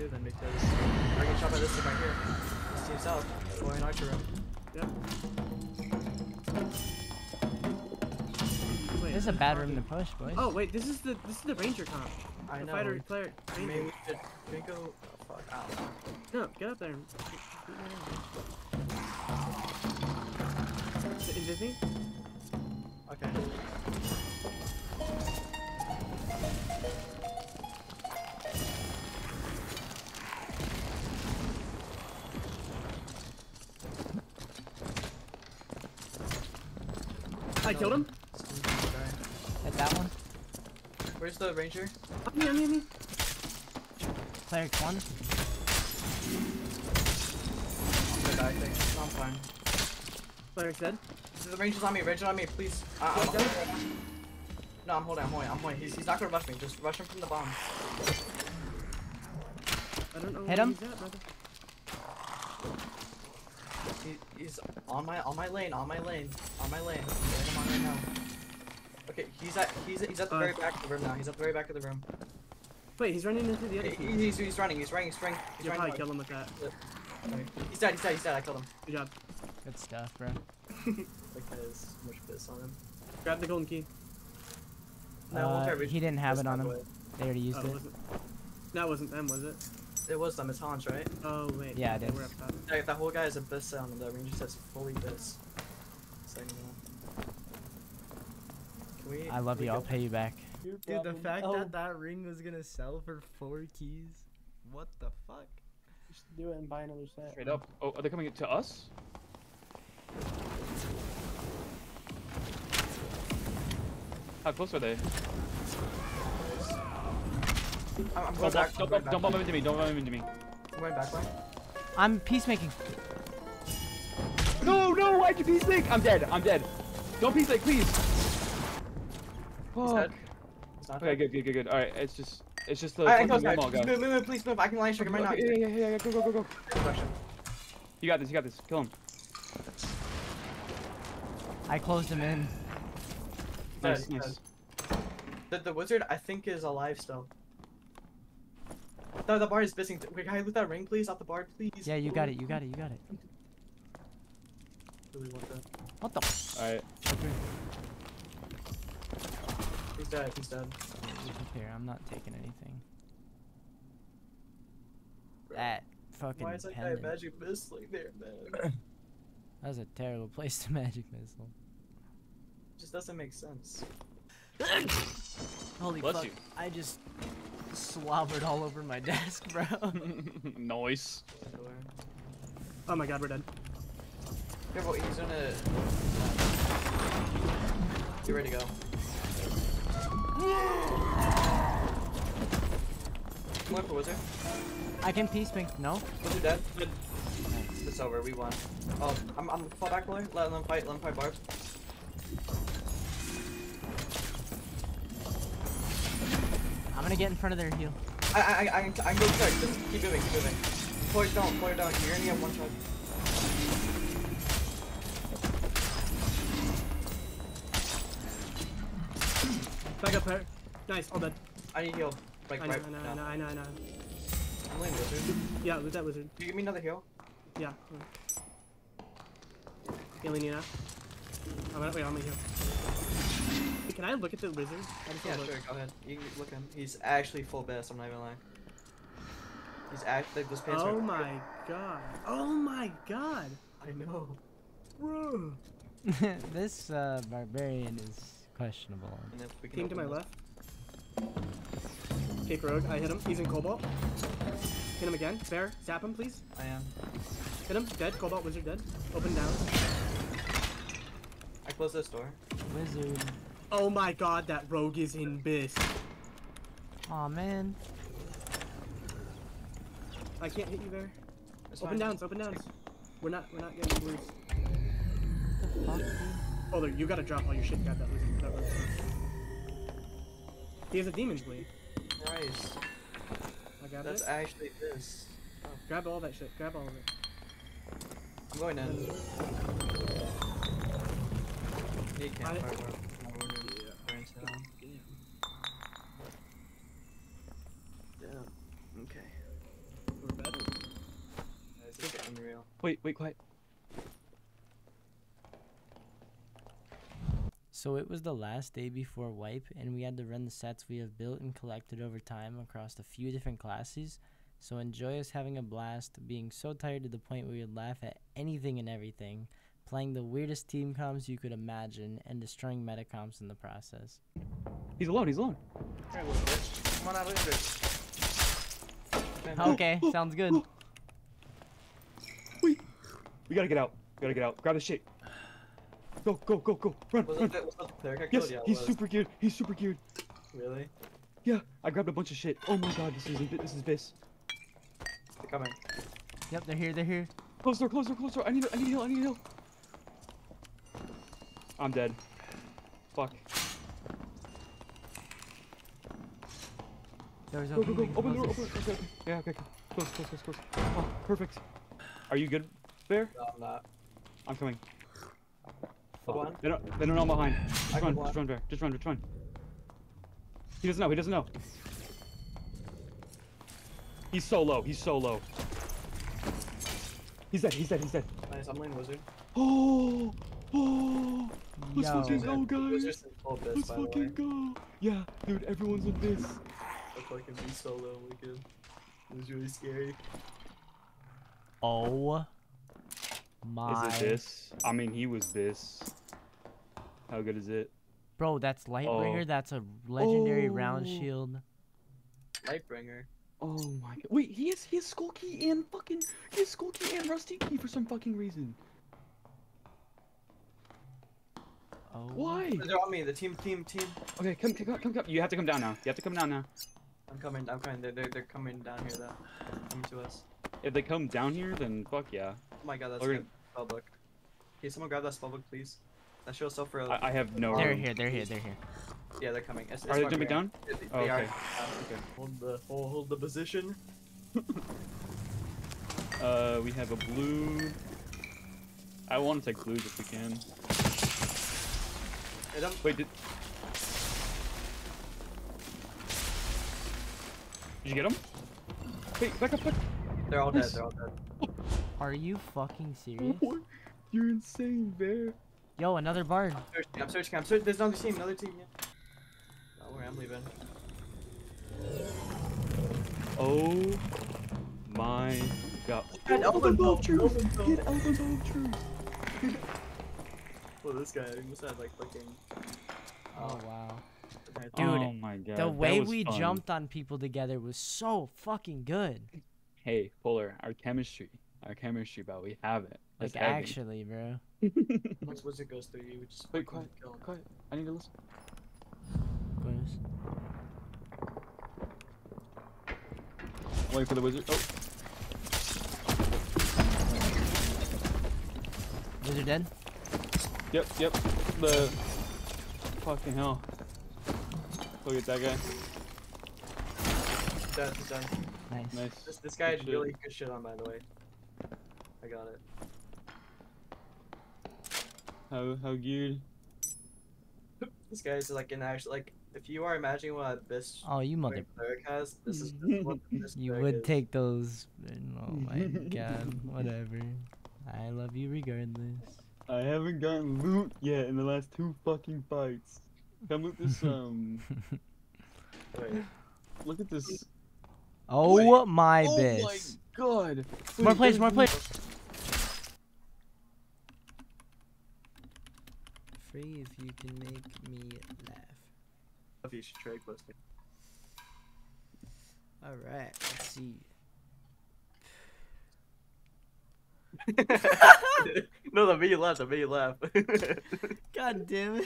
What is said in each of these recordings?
too then because we're getting shot by this team right here. This team south, going archer room. Yep. Wait, This is a bad room to push, boys. Oh wait, this is the this is the ranger comp. I the know. Fighter player. Maybe Ranger. we should can we go oh, fuck out. No, get up there. and- Is it Disney? Okay. I killed him. Hit that one. Where's the ranger? On me, on me, on me. Cleric one. I'm gonna die, I think. No, I'm fine. Cleric's dead. The ranger's on me, ranger's on me, please. Uh, I'm, I'm, no, I'm holding, I'm holding, I'm holding. He's, he's not gonna rush me, just rush him from the bomb. I don't know Hit him. he's at, brother. He, he's on my on my lane, on my lane, on my lane. I'm him on right now. Okay, he's at he's he's at the Uh. very back of the room now. He's at the very back of the room. Wait, he's running into the other He, team. he's, he's running, he's running, he's running, he's You'll running. probably kill him with that. Okay. He's dead, he's dead, he's dead. I killed him. Good job. Good stuff, bro. Like has so much piss on him. Grab the golden key. No, we'll Uh, try to reach he didn't have it on him. way. They already used Oh, it. was it? That wasn't them, was it? It was them, it's Hans, right? Oh wait. Yeah, it okay, is. We're up top. Yeah, that whole guy is a bis sound, and the ranger says fully bis. Second one. Can we? I love you. I'll pay you back. Dude, the fact Oh. that that ring was gonna sell for four keys. What the fuck? Just do it and buy another set. Straight up. Oh, are they coming to us? How close are they? I'm, I'm going Don't, back. don't, don't, don't bump into me. Don't bump into me. I'm going back, right? I'm peacemaking. No, no! Why'd you peace link? I'm dead. I'm dead. Don't peace link, please. Fuck. dead. He's not Okay, good, good, good, good. All right, it's just, it's just the Alright, fucking go, guys. guy. Move, move, move, please move. I can line strike him right now. Yeah, yeah, yeah, yeah, go, go, go, go. You got this. You got this. Kill him. I closed him in. Nice, Dead, nice. The, the wizard, I think, is alive still. The, the bard is missing. Wait, can I loot that ring, please? Off the bar, please. Yeah, you got it. You got it. You got it. Really want that. What the? f- All right. He's dead. He's dead. Here, I'm not taking anything. That fucking Why is that guy magic missile there, man? That was a terrible place to magic missile. just doesn't make sense. Holy Bless fuck! you. I just slobbered all over my desk, bro. nice. Oh my god, we're dead. Careful, he's gonna. Get ready to go. Come on for wizard. I can peacemake. No. Wizard dead. It's over. We won. Oh, I'm I'm fall back boy. Let them fight. Let them fight Barb. I'm gonna get in front of their heal. I I I I can, go check. Just keep moving. Keep moving. Pull it down. Pull it down. You're gonna get one shot. Back up there. Nice, all dead. I need heal. Like I know, right I know, now. I know, I know, I know. I'm laying wizard. Yeah, with that wizard. Can you give me another heal? Yeah. Healing you now. I'm gonna wait, I'm gonna heal. Hey, Can I look at the wizard? I just Yeah, wanna sure. look. Go ahead. You can look him. He's actually full best. I'm not even lying. He's actually those pants Oh are. my god. Oh my god. I know. Bro. this uh, barbarian is questionable. And if we can Team to my open left. Cape Rogue, I hit him. He's in Cobalt. Hit him again. Bear, zap him, please. I am. Hit him. Dead. Cobalt Wizard dead. Open down. I close this door. Wizard. Oh my god, that rogue is in bis. Aw man. I can't hit you there. It's Open fine. downs, open downs. We're not we're not getting loose. The fuck. Oh there, you gotta drop all your shit, grab that wizard. That rogue. He has a demon's blade. Christ. I got That's it. actually this. Oh, grab all that shit. Grab all of it. I'm going in. He can't I- fire more. more wounded. Fire into him. Damn. Okay. unreal. Wait, wait, quiet. So it was the last day before wipe, and we had to run the sets we have built and collected over time across a few different classes. So enjoy us having a blast, being so tired to the point where we would laugh at anything and everything, playing the weirdest team comps you could imagine, and destroying metacomps in the process. He's alone. He's alone. Alright. Come on out of here, Okay, sounds good. We gotta get out. We gotta get out. Grab the shit. Go, go, go, go. Run, Was run. it, the- was it the player got Yes. Yeah, he's was. super geared. He's super geared. Really? Yeah, I grabbed a bunch of shit. Oh my god, this is this is this. They're coming. Yep, they're here, they're here. Close door, close door, close door. I need, I need heal, I need heal. I'm dead. Fuck. Doors Go, go, go. Open the door, close open. this. Okay, okay. Yeah, okay, okay. Close, close, close, close. Oh, perfect. Are you good, Bear? No, I'm not. I'm coming. Hold on. They don't, they don't know I'm behind. Just I run, can just run, Bear. Just run, just run. He doesn't know, he doesn't know. He's so low, he's so low. He's dead, he's dead, he's dead. Nice, I'm laying wizard. Oh, oh, let's Yo. fucking go, guys. Wizard's in full bis, Let's by the way. fucking go. Yeah, dude, everyone's with this. I fucking be solo wicked. It was really scary. Oh my. Is it this? I mean, he was this. How good is it? Bro, that's Lightbringer. Oh. That's a legendary round Oh. shield. Lightbringer. Oh my god. Wait, he has he has Skull Key and fucking he has Skull Key and Rusty Key for some fucking reason. Oh. Why? They're on me. The team, team, team. Okay, come, come, come, come. You have to come down now. You have to come down now. I'm coming. I'm coming. They're, they're, they're coming down here. Though. Coming to us. If they come down here, then fuck yeah. Oh my god, that's We're good. Spellbook. Can someone grab that spellbook, please? That shows up for. a- I, I have no They're room. here, they're here, they're here. Yeah, they're coming. It's, Are it's they fucking jumping down? They, they Oh, are. okay. Uh, okay. Hold the hold, hold the position. Uh, we have a blue. I want to take blues if we can. Hit him. Wait, did... Did you get him? Wait, back up, back They're all dead. They're all dead. Are you fucking serious? What? You're insane, Bear. Yo, another bard. Searching, I'm searching. I'm searching. There's another team. Another team. Yeah. Don't worry, I'm leaving. Oh my god. Get Elven Bow, Elven Bow. Get Elven Bow Truth. Well, this guy he must have like fucking. Oh uh, wow. Oh Dude, Dude, oh my god. the way we fun. jumped on people together was so fucking good. Hey, Polar, our chemistry. Our chemistry, but we have it. Like heavy. actually, bro. once wizard goes through you, we just Wait, fucking quiet, kill him. quiet. I need to listen. Goodness. Wait for the wizard. Oh, Wizard dead? yep, yep. The fucking hell. Look at that guy. Dead, he's done. Nice. Nice. This this guy had Good shit. really good shit on, by the way. I got it. How how geared? This guy's like an actual like. If you are imagining what this Oh, you mother. cleric has, this is, this what this You would is. take those. Oh my god. Whatever. I love you regardless. I haven't gotten loot yet in the last two fucking fights. Come loot this um. Wait, Look at this. Oh, oh my oh bis. my god. More Wait, players, that more is- players. Free if you can make me laugh. if you should trade close Alright, let's see. no, the me laugh, the me laugh. God damn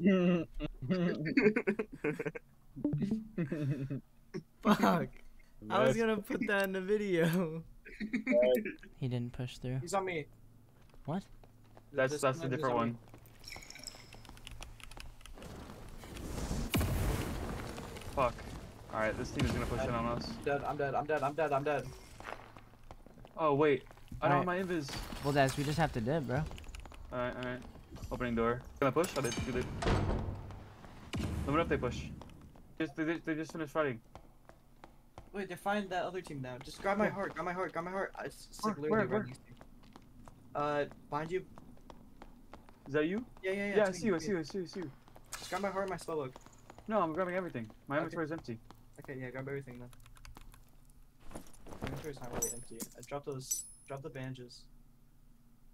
it. Fuck. I was gonna put that in the video. He didn't push through. He's on me. What? That's This that's a man is different on one. Fuck. Alright, this team is gonna push in on us. Dead. I'm dead. I'm dead. I'm dead. I'm dead. Oh wait. I don't have my invis. Well, that's we just have to dip, bro. Alright, alright. Opening door. Gonna push? Oh, they, do they... Let me know if they push. Just, they, they, they just finished fighting. Wait, they find that other team now. Just grab my heart, grab my heart, grab my heart. I, it's, it's like Where, literally where, right next. Uh, behind you. Is that you? Yeah, yeah, yeah. Yeah, I see you, I see you, I see you, I see you. Just grab my heart, and my spellbook. No, I'm grabbing everything. My Okay. inventory is empty. Okay, yeah, grab everything then. My inventory's not really empty. I dropped those, drop the bandages.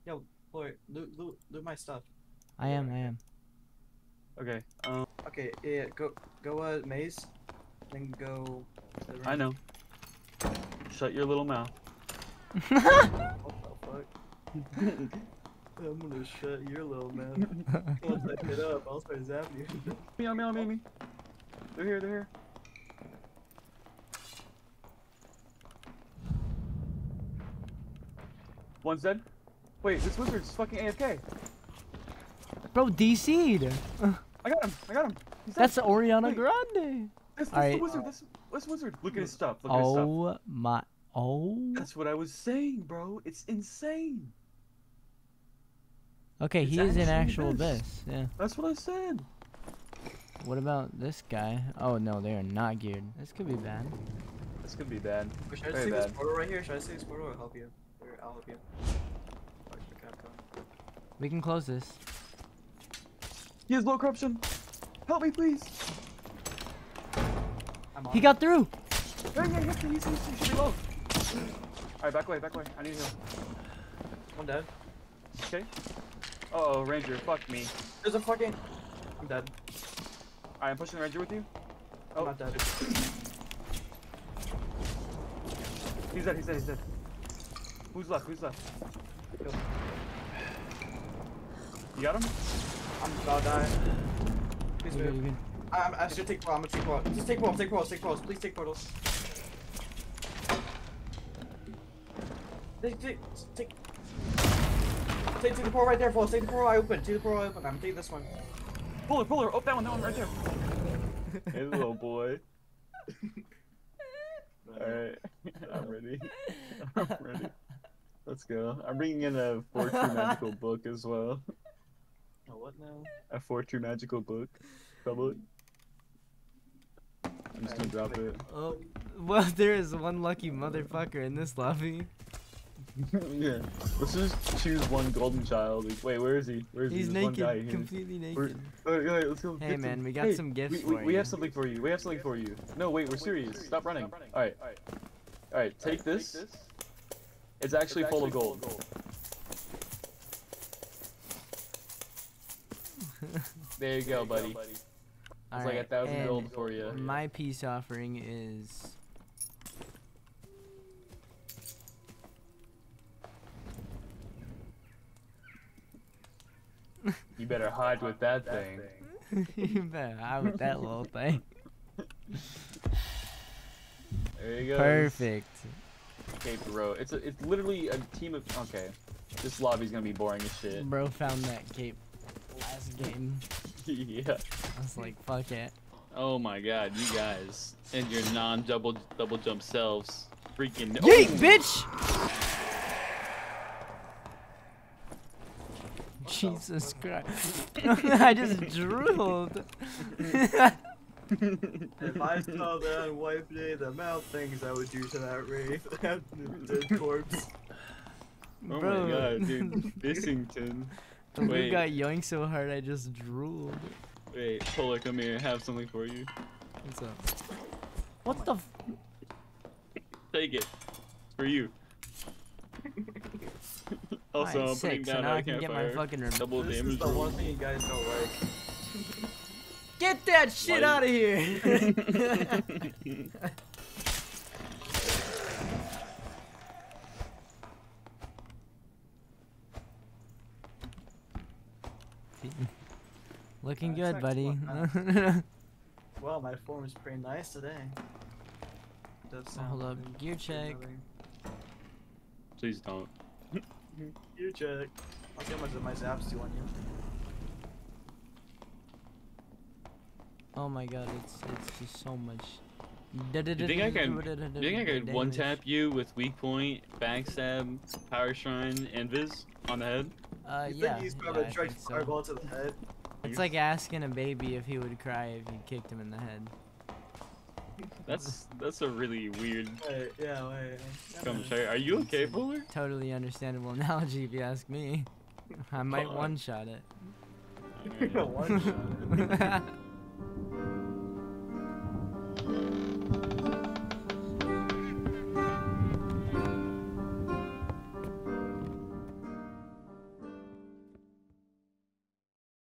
Yo, Floyd, loot, loot, loot my stuff. I am. I am. Okay, um, Okay, yeah, go, go, uh, maze, then go. To the I know. Shut your little mouth. What the fuck? I'm gonna shut your little mouth. Once I get up, I'll start zapping you. Me, on me, on me, on me. They're here, they're here. One's dead. Wait, this wizard's fucking AFK. Bro, DC'd. I got him, I got him. He's dead. That's Ariana Wait. Grande. That's, that's the Alright. wizard, that's, that's wizard. Look at his stuff, look at his oh stuff. Oh my. Oh. That's what I was saying, bro. It's insane. Okay, It's he is in actually actual this. abyss. Yeah. That's what I said. What about this guy? Oh no, they are not geared. This could be bad. This could be bad. Should I Very take this portal right here? Should I see this portal or help you? Or I'll help you. Fuck the Capcom. We can close this. He has low corruption. Help me, please. I'm on He got through. Yeah, yeah, yeah, he's, he's, he should. Alright, back away, back away. I need to heal. I'm dead. Okay. Uh oh, Ranger, fuck me. There's a fucking. I'm dead. Alright, I'm pushing the Ranger with you. Oh, I'm not dead. He's dead, he's dead, he's dead. Who's left? Who's left? Kill. You got him? I'm about to die. Please You're good, move. You're good. I'm, I should take portal. I'm gonna take portal. Just take portal. Take portals. Take portals. Please take portals. Take, take, take. Take, take the portal right there, Floss. Take the portal I opened. Take the portal I opened. I'm taking this one. Puller, puller. Oh, that one, that one right there. hey, little boy. Alright, I'm ready. I'm ready. Let's go. I'm bringing in a 4 true magical book as well. Oh, what now? A 4 true magical book. Public. I'm just gonna drop it. Oh, well, there is one lucky motherfucker in this lobby. yeah. Let's just choose one golden child. Wait, where is he? Where is He's he? There's one guy naked, here. completely naked. Oh, wait, wait, let's go. Hey, man, some- we got Hey, some gifts we, for we, we have something for you. We have something for you. No, wait, we're serious. Stop running. Alright. Alright, take this. It's actually full of gold. There you go, buddy. It's like a thousand gold for you. My peace offering is. You better hide with that thing. you better hide with that little thing. There you go. Perfect. Cape Row. It's a, it's literally a team of. Okay, this lobby's gonna be boring as shit. Bro found that cape last game. yeah. I was like, fuck it. Oh my god, you guys and your non-double double jump selves, freaking. Yeet, Oh! bitch! Jesus Christ. I just drooled. If I saw that on White Day, the amount of things I would do to that wraith, that dead corpse. Oh Bro. my god, dude, Bissington. The dude Wait. got yoinked so hard I just drooled. Wait, Polar, come here. I have something for you. What's up? What the f- Take it. For you. also, Alright, I'm sick, putting so down now I can get my fucking rem- Double This damage is the roll. one thing you guys don't like. Get that shit out of here! Looking Uh, good, buddy. Well, my form is pretty nice today. Does sound Hold up, gear check. Please don't. Gear check. I'll see how much of my zaps do on you. oh my god, it's it's just so much. Do You think I can? You think I could one tap you with weak point, backstab, power shrine, and Viz on the head? Uh, you yeah. think he's yeah, probably I direct think so. fireball to the head? It's like asking a baby if he would cry if you kicked him in the head. That's that's a really weird Wait, yeah, wait. yeah, come man. Are you okay, Fuller? Totally understandable analogy if you ask me. I might one shot it. One shot.